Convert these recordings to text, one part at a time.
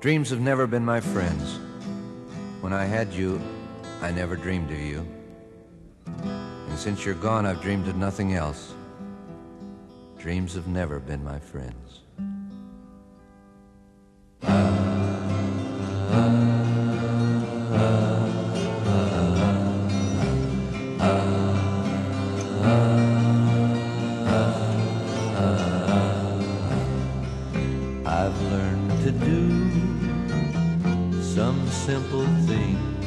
Dreams have never been my friends. When I had you, I never dreamed of you. And since you're gone, I've dreamed of nothing else. Dreams have never been my friends. I've learned to do some simple things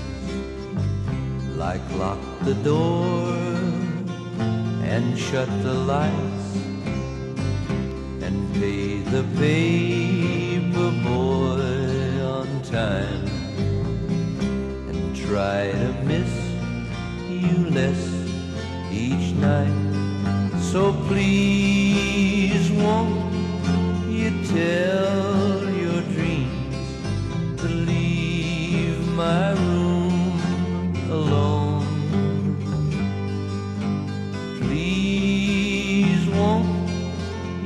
like lock the door and shut the lights and pay the paper boy on time and try to miss you less each night. So please won't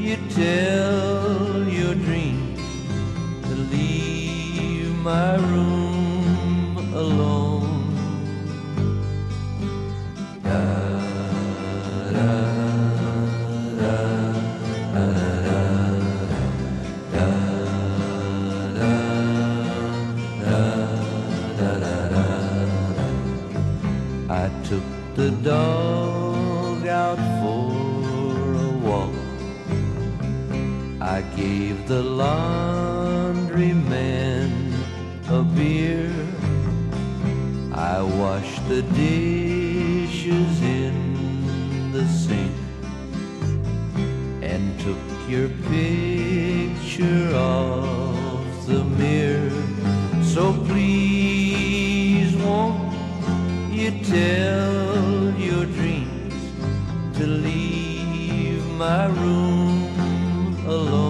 you tell your dreams to leave my room alone? I took the dog out for I gave the laundryman a beer. I washed the dishes in the sink and took your picture off the mirror. So please won't you tell your dreams to leave my room alone?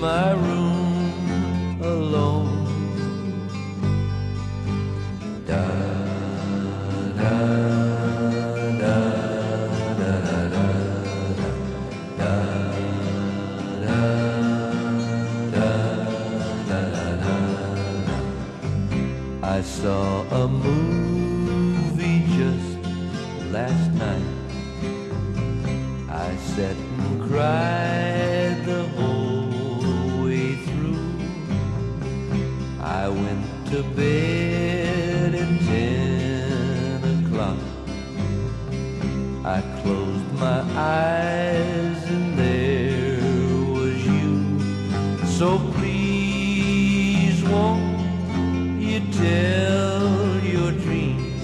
My room alone? Da da da da da da. I saw a movie to bed at ten o'clock. I closed my eyes and there was you. So please won't you tell your dreams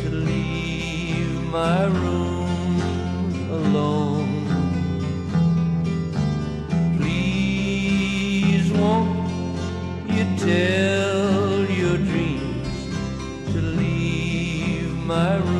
to leave my room my room